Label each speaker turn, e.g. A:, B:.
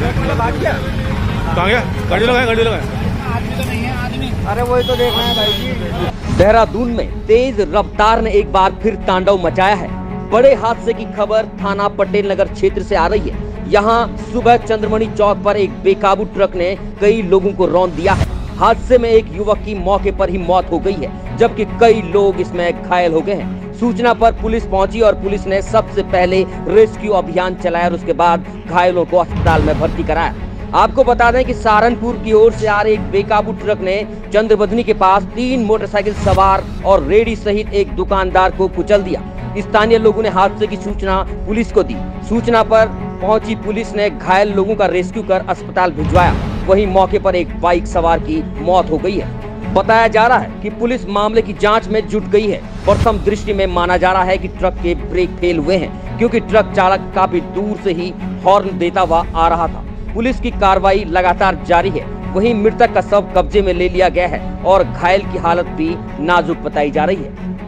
A: कहाँ गया गाड़ी लगाए गाड़ी लगाए
B: अरे वही तो देखना है भाई
C: देहरादून में तेज रफ्तार ने एक बार फिर तांडव मचाया है। बड़े हादसे की खबर थाना पटेल नगर क्षेत्र से आ रही है। यहाँ सुबह चंद्रमणि चौक पर एक बेकाबू ट्रक ने कई लोगों को रौन दिया है। हादसे में एक युवक की मौके पर ही मौत हो गई है, जबकि कई लोग इसमें घायल हो गए हैं। सूचना पर पुलिस पहुँची और पुलिस ने सबसे पहले रेस्क्यू अभियान चलाया और उसके बाद घायलों को अस्पताल में भर्ती कराया। आपको बता दें कि सहारनपुर की ओर से आ रहे एक बेकाबू ट्रक ने चंद्रबदनी के पास तीन मोटरसाइकिल, सवार और रेडी सहित एक दुकानदार को कुचल दिया। स्थानीय लोगों ने हादसे की सूचना पुलिस को दी। सूचना पर पहुँची पुलिस ने घायल लोगों का रेस्क्यू कर अस्पताल भिजवाया। वहीं मौके पर एक बाइक सवार की मौत हो गई है। बताया जा रहा है कि पुलिस मामले की जाँच में जुट गई है प्रथम दृष्टि में माना जा रहा है कि ट्रक के ब्रेक फेल हुए हैं, क्योंकि ट्रक चालक काफ़ी दूर से ही हॉर्न देता हुआ आ रहा था। पुलिस की कार्रवाई लगातार जारी है। वहीं मृतक का शव कब्जे में ले लिया गया है और घायल की हालत भी नाजुक बताई जा रही है।